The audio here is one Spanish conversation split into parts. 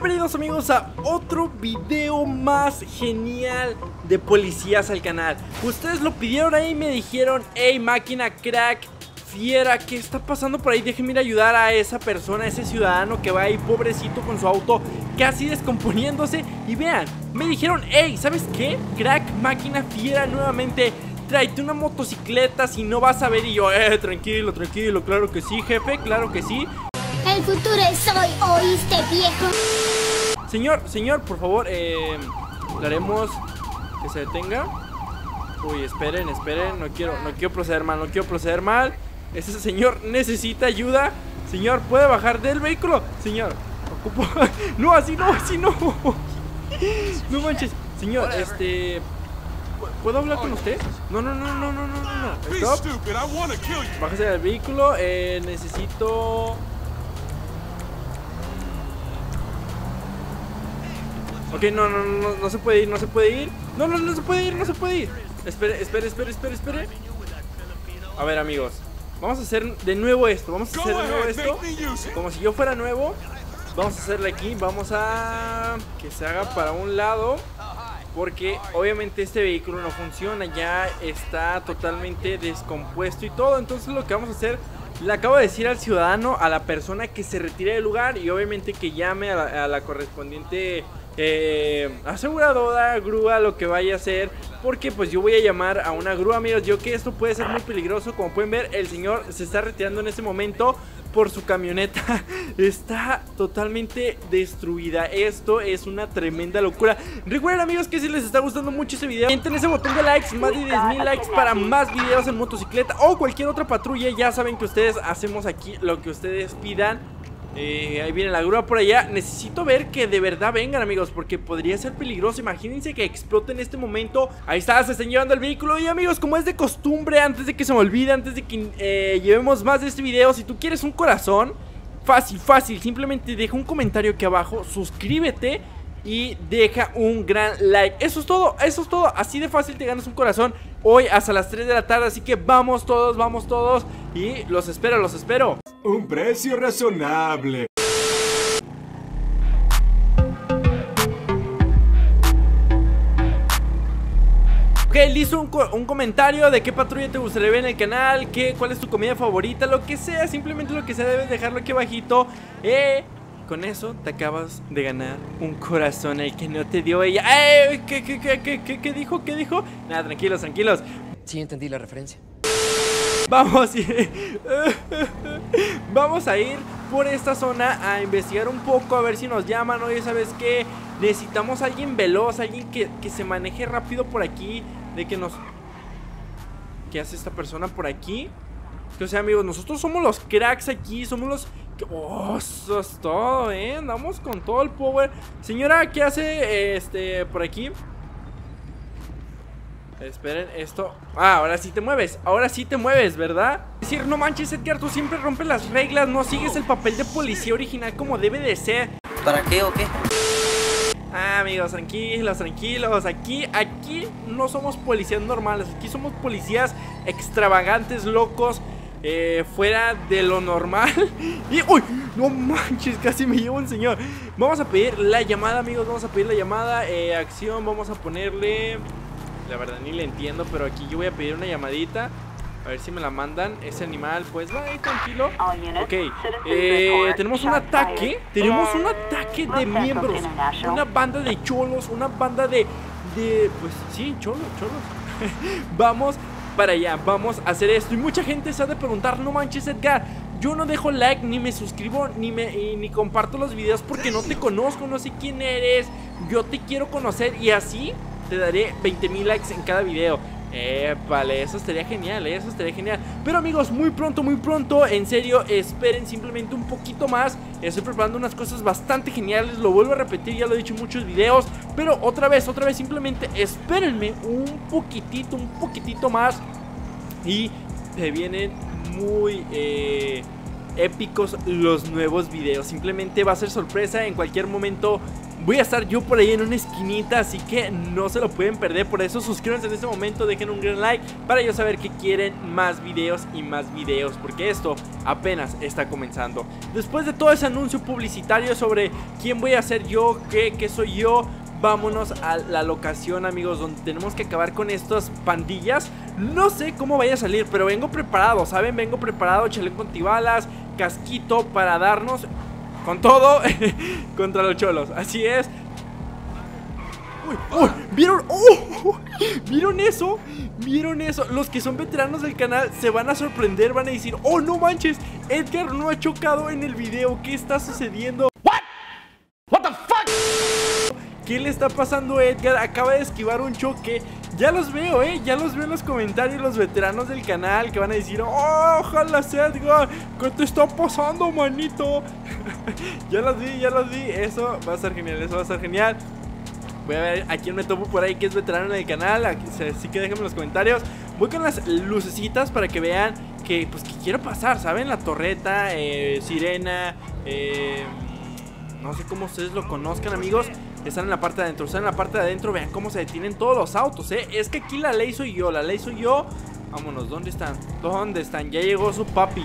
Bienvenidos amigos a otro video más genial de policías al canal Ustedes lo pidieron ahí y me dijeron Hey máquina crack Fiera, ¿qué está pasando por ahí? Déjenme ir a ayudar a esa persona, a ese ciudadano que va ahí pobrecito con su auto casi descomponiéndose Y vean, me dijeron, hey, ¿sabes qué? Crack, máquina fiera nuevamente Tráete una motocicleta si no vas a ver Y yo, eh, tranquilo, tranquilo, claro que sí, jefe, claro que sí El futuro es hoy, ¿oíste, viejo? Señor, señor, por favor, eh, le haremos que se detenga. Uy, esperen, esperen, no quiero, no quiero proceder mal, no quiero proceder mal. Ese señor necesita ayuda. Señor, ¿puede bajar del vehículo? Señor, ocupo. No, así no, así no. No manches. Señor, este. ¿Puedo hablar con usted? No, no, no, no, no, no, no, no. Stop. Bájese del vehículo. Eh, necesito. Ok, no, no, no, no se puede ir, no se puede ir. No, no, no se puede ir, no se puede ir. Espere, espere, espere, espere, espere. A ver, amigos. Vamos a hacer de nuevo esto. Vamos a hacer de nuevo esto. Como si yo fuera nuevo. Vamos a hacerle aquí. Vamos a que se haga para un lado. Porque obviamente este vehículo no funciona. Ya está totalmente descompuesto y todo. Entonces lo que vamos a hacer le acabo de decir al ciudadano, a la persona que se retire del lugar y obviamente que llame a la, a la correspondiente eh, aseguradora, grúa, lo que vaya a hacer. Porque pues yo voy a llamar a una grúa, amigos. Yo que esto puede ser muy peligroso. Como pueden ver, el señor se está retirando en este momento por su camioneta. Está totalmente destruida. Esto es una tremenda locura. Recuerden amigos que si les está gustando mucho este video, en ese botón de likes, más de 10.000 likes para más videos en motocicleta o cualquier otra patrulla. Ya saben que ustedes hacemos aquí lo que ustedes pidan. Eh, ahí viene la grúa por allá. Necesito ver que de verdad vengan amigos Porque podría ser peligroso. Imagínense que explote en este momento. Ahí está, se están llevando el vehículo. Y amigos, como es de costumbre Antes de que se me olvide Antes de que eh, llevemos más de este video Si tú quieres un corazón Fácil, fácil. Simplemente deja un comentario aquí abajo Suscríbete y deja un gran like. Eso es todo, eso es todo. Así de fácil te ganas un corazón Hoy hasta las 3 de la tarde. Así que vamos todos, vamos todos. Y los espero, los espero Un precio razonable. Ok, listo un, co un, comentario de qué patrulla te gustaría ver en el canal, qué, cuál es tu comida favorita, lo que sea, simplemente lo que sea, debes dejarlo aquí abajito. Eh, con eso te acabas de ganar un corazón el que no te dio ella. ¡Eh! ¿Qué, qué, qué, qué, qué, qué dijo? ¿Qué dijo? Nada, tranquilos, tranquilos. Sí, entendí la referencia. Vamos, vamos a ir por esta zona a investigar un poco, a ver si nos llaman. Oye, ¿sabes qué? Necesitamos a alguien veloz, alguien que, que se maneje rápido por aquí. De que nos... ¿Qué hace esta persona por aquí? Que, o sea, amigos, nosotros somos los cracks aquí, somos los... Oh, eso es todo, ¿eh? Andamos con todo el power. Señora, ¿qué hace este por aquí? Esperen, esto... Ah, ahora sí te mueves, ahora sí te mueves, ¿verdad? Es decir, no manches, Edgar, tú siempre rompes las reglas, no sigues el papel de policía original como debe de ser. ¿Para qué o qué? Ah, amigos, tranquilos, tranquilos. Aquí, aquí no somos policías normales. Aquí somos policías extravagantes, locos. Eh, fuera de lo normal. Y, uy, no manches, casi me llevo un señor. Vamos a pedir la llamada, amigos. Vamos a pedir la llamada. Eh, acción, vamos a ponerle. La verdad ni le entiendo, pero aquí yo voy a pedir una llamadita. A ver si me la mandan. Ese animal, pues va ahí tranquilo. Ok, eh, tenemos un ataque. Tenemos un ataque de miembros. Una banda de cholos. Una banda de. de pues sí, cholos, cholos. vamos para allá, vamos a hacer esto. Y mucha gente se ha de preguntar: No manches, Edgar. Yo no dejo like, ni me suscribo, ni me y, ni comparto los videos porque no te conozco, no sé quién eres. Yo te quiero conocer y así te daré 20 mil likes en cada video. Eh, vale, eso estaría genial, eso estaría genial. Pero amigos, muy pronto, muy pronto En serio, esperen simplemente un poquito más. Estoy preparando unas cosas bastante geniales Lo vuelvo a repetir, ya lo he dicho en muchos videos. Pero otra vez, otra vez, simplemente Espérenme un poquitito, un poquitito más. Y se vienen muy... Eh, épicos los nuevos videos. Simplemente va a ser sorpresa En cualquier momento Voy a estar yo por ahí en una esquinita, así que no se lo pueden perder. Por eso suscríbanse en este momento, dejen un gran like para yo saber que quieren más videos y más videos, porque esto apenas está comenzando. Después de todo ese anuncio publicitario sobre quién voy a ser yo, qué, qué soy yo, vámonos a la locación amigos donde tenemos que acabar con estas pandillas No sé cómo vaya a salir, pero vengo preparado, ¿saben? Vengo preparado, chaleco antibalas, casquito para darnos con todo contra los cholos Así es Uy, uy, ¿Vieron? ¡Oh! ¿Vieron eso? ¿Vieron eso? Los que son veteranos del canal se van a sorprender, van a decir ¡Oh, no manches! Edgar no ha chocado en el video, ¿qué está sucediendo? ¿Qué le está pasando a Edgar? Acaba de esquivar un choque. Ya los veo, ¿eh? Ya los veo en los comentarios los veteranos del canal que van a decir oh, ¡Ojalá, Edgar! ¿Qué te está pasando, manito? ya los vi, ya los vi. Eso va a ser genial, eso va a ser genial. Voy a ver a quién me topo por ahí que es veterano en el canal. Así que déjenme en los comentarios. Voy con las lucecitas para que vean que, pues, que quiero pasar, ¿saben? La torreta, eh, sirena, eh, no sé cómo ustedes lo conozcan, amigos. Están en la parte de adentro, están en la parte de adentro Vean cómo se detienen todos los autos, eh Es que aquí la ley soy yo, la ley soy yo. Vámonos, ¿dónde están? ¿Dónde están? Ya llegó su papi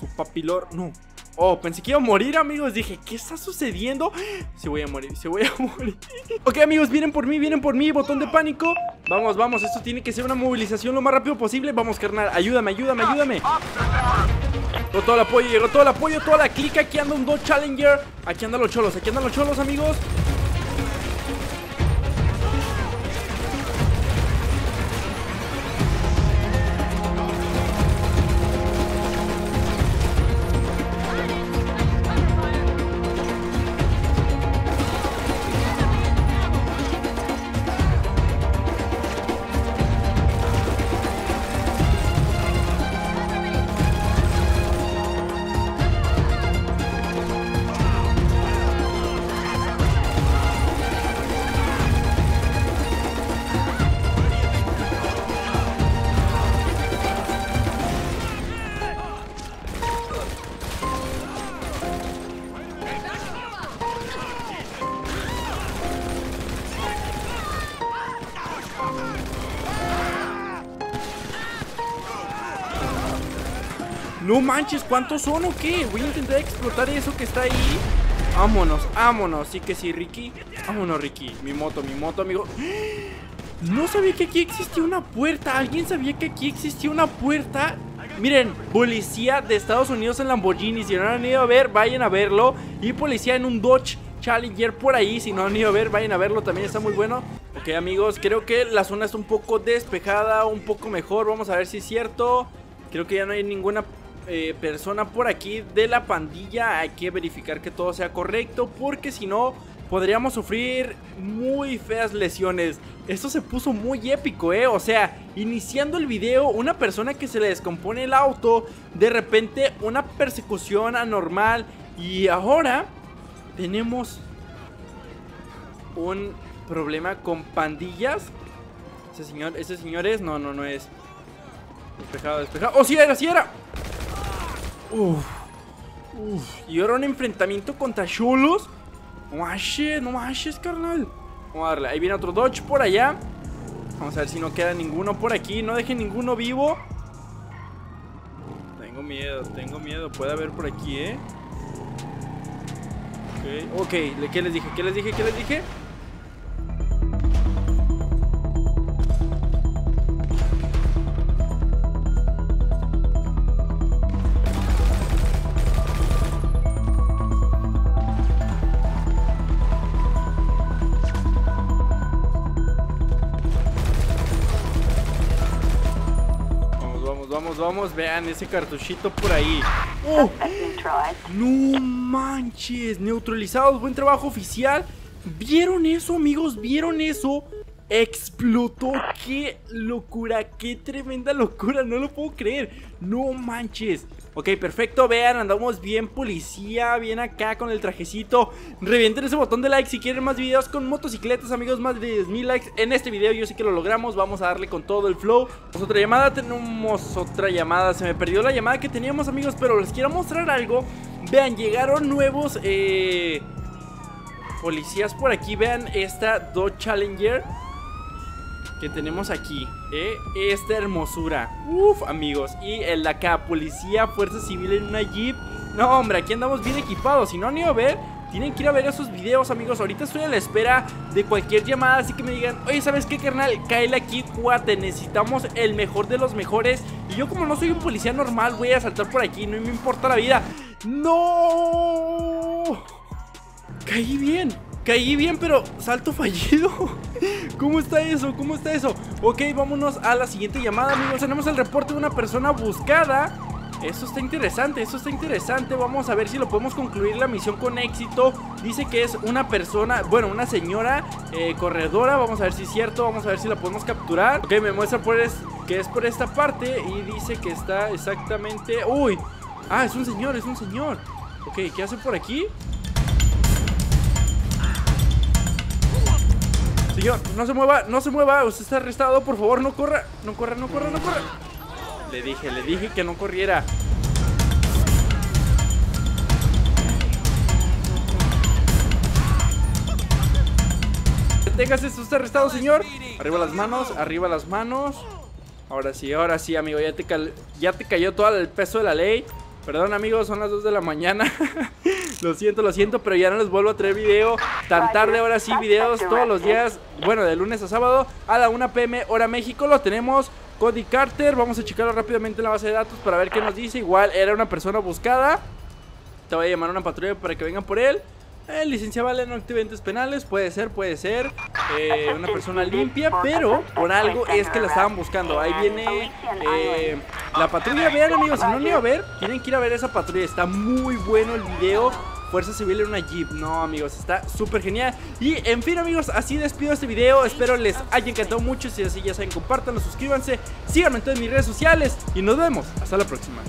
Su papilor, no. Oh, pensé que iba a morir, amigos Dije, ¿qué está sucediendo? Se voy a morir, se voy a morir. Ok, amigos, vienen por mí, vienen por mí Botón de pánico. Vamos, vamos, esto tiene que ser una movilización lo más rápido posible. Vamos, carnal, ayúdame, ayúdame, ayúdame. Llegó todo el apoyo, llegó todo el apoyo, toda la clica. Aquí anda un Dodge Challenger. Aquí andan los cholos, aquí andan los cholos, amigos No manches, ¿cuántos son o qué? Voy a intentar explotar eso que está ahí. Vámonos, vámonos. Sí que sí, Ricky. Vámonos, Ricky. Mi moto, mi moto, amigo. No sabía que aquí existía una puerta. ¿Alguien sabía que aquí existía una puerta? Miren, policía de Estados Unidos en Lamborghini. Si no han ido a ver, vayan a verlo. Y policía en un Dodge Challenger por ahí. Si no han ido a ver, vayan a verlo. También está muy bueno. Ok, amigos, creo que la zona está un poco despejada Un poco mejor, vamos a ver si es cierto. Creo que ya no hay ninguna eh, persona por aquí de la pandilla Hay que verificar que todo sea correcto Porque si no podríamos sufrir muy feas lesiones. Esto se puso muy épico, eh. O sea, iniciando el video Una persona que se le descompone el auto De repente una persecución anormal Y ahora tenemos un problema con pandillas. Ese señor, ese señor es, no, no, no es. Despejado, despejado. ¡Oh, sí era, sí era! Uf. Y ahora un enfrentamiento contra Chulos. No manches, no manches, carnal. Vamos a darle. Ahí viene otro Dodge por allá. Vamos a ver si no queda ninguno por aquí. No deje ninguno vivo. Tengo miedo, tengo miedo. Puede haber por aquí, ¿eh? Ok, ok. ¿Qué les dije? ¿Qué les dije? ¿Qué les dije? Vamos. Vean ese cartuchito por ahí. ¡Oh! ¡No manches! Neutralizados. Buen trabajo oficial. ¿Vieron eso, amigos? ¿Vieron eso? Explotó. ¡Qué locura! ¡Qué tremenda locura! No lo puedo creer. No manches. Ok, perfecto, vean, andamos bien policía, bien acá con el trajecito Revienten ese botón de like si quieren más videos con motocicletas, amigos, más de 10.000 likes En este video yo sé que lo logramos, vamos a darle con todo el flow otra llamada, tenemos otra llamada, se me perdió la llamada que teníamos, amigos Pero les quiero mostrar algo Vean, llegaron nuevos, eh policías por aquí. Vean esta Dodge Challenger que tenemos aquí. ¿eh? Esta hermosura. Uf, amigos. Y el de acá, policía, fuerza civil en una jeep. No, hombre, aquí andamos bien equipados. Si no han ido a ver, tienen que ir a ver esos videos, amigos. Ahorita estoy a la espera de cualquier llamada. Así que me digan, oye, ¿sabes qué, carnal? Cáele aquí, cuate. Necesitamos el mejor de los mejores. Y yo, como no soy un policía normal, voy a saltar por aquí. No me importa la vida. ¡No! Caí bien. Caí bien, pero salto fallido. ¿Cómo está eso? ¿Cómo está eso? Ok, vámonos a la siguiente llamada, amigos. Tenemos el reporte de una persona buscada. Eso está interesante, eso está interesante. Vamos a ver si lo podemos concluir la misión con éxito. Dice que es una persona, bueno, una señora eh, corredora. Vamos a ver si es cierto, vamos a ver si la podemos capturar. Ok, me muestra por que es por esta parte y dice que está exactamente... ¡Uy! Ah, es un señor, es un señor. Ok, ¿qué hace por aquí? Señor, no se mueva, no se mueva, usted está arrestado, por favor, no corra, no corra, no corra, no corra. Le dije, le dije que no corriera. Téngase, usted está arrestado, señor. Arriba las manos, arriba las manos. Ahora sí, ahora sí, amigo, ya te, cayó todo el peso de la ley. Perdón amigos, son las 2 de la mañana Lo siento, lo siento, pero ya no les vuelvo a traer video. Tan tarde, ahora sí, videos todos los días. Bueno, de lunes a sábado a la 1 pm hora México. Lo tenemos Cody Carter, vamos a checarlo rápidamente en la base de datos Para ver qué nos dice, igual era una persona buscada. Te voy a llamar a una patrulla para que vengan por él. El licencia vale no accidentes penales, puede ser, puede ser eh, una persona limpia, pero por algo es que la estaban buscando. Ahí viene eh, la patrulla, vean amigos, si no han ido a ver, tienen que ir a ver esa patrulla, está muy bueno el video. Fuerza Civil en una Jeep, no amigos, está súper genial. Y en fin amigos, así despido este video. Espero les haya encantado mucho, si así ya saben, compártanlo, suscríbanse Síganme en todas mis redes sociales y nos vemos, hasta la próxima